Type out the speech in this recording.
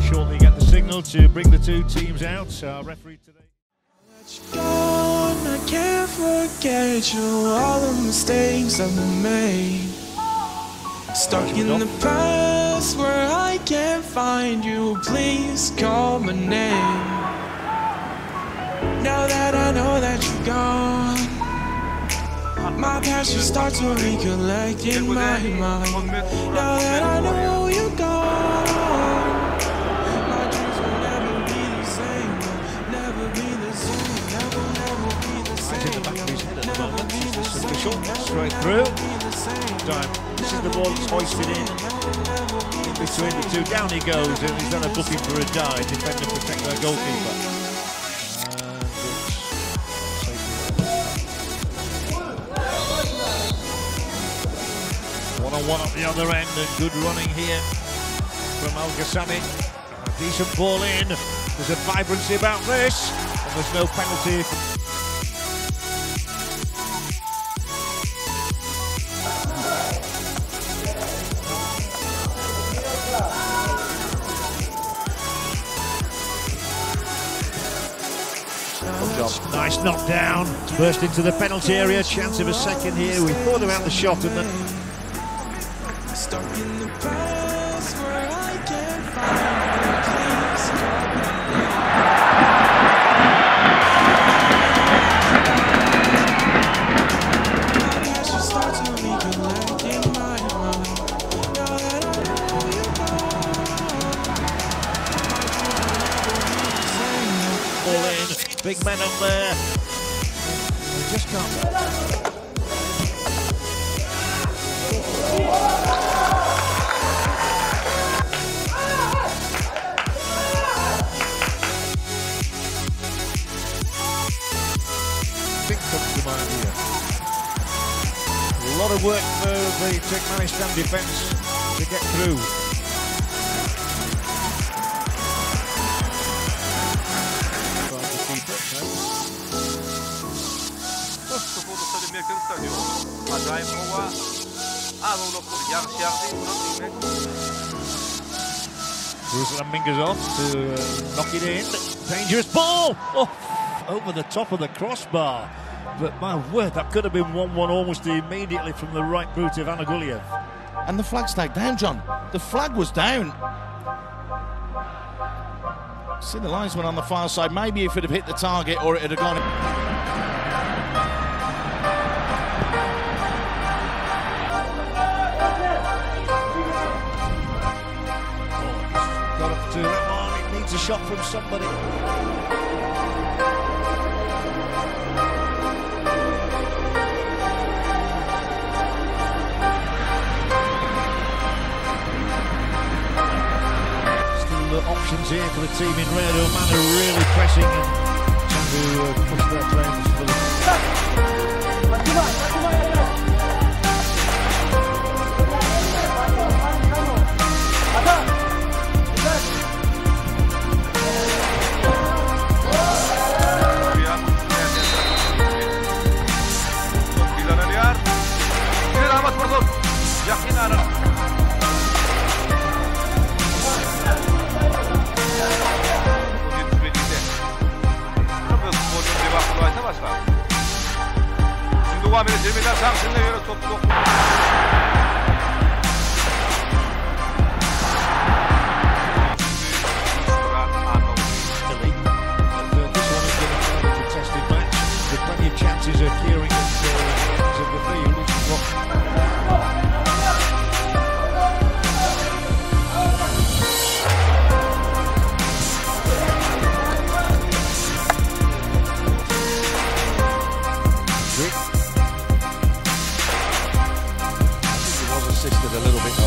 We'll shortly get the signal to bring the two teams out. Our referee today. Gone, I can't forget you, all the mistakes I've made. Stuck in the past where I can't find you, please call my name. Now that I know that you're gone, my starts to recollect in my mind. Now never, Straight through. Time. This is the ball that's hoisted in. In between the two. Down he goes, and he's done a booking for a dive. Defender protect their goalkeeper. One on one at the other end, and good running here from Al Ghassani. A decent ball in. There's a vibrancy about this, and there's no penalty. Nice knockdown. Burst into the penalty area. Chance of a second here. We thought about the shot and then Big men up there. We just can't. Think comes to mind here. A lot of work for the Turkmenistan defence to get through. Bloomington Stadium. A drive over. Aaron off for off to eh, knock it in. Dangerous ball! Oh, over the top of the crossbar. But my word, that could have been 1 1 almost immediately from the right boot of Annagulyyev. And the flag's stayed down, John. The flag was down. See the linesman on the far side. Maybe if it had hit the target or it had gone. Got up to one. It needs a shot from somebody. Still options here for the team in red. Oman are really pressing and trying to uh, push their claims for the olabilir. Cemil Ersan şimdi yere topu dokundu. Plenty of chances of clearing. a little bit.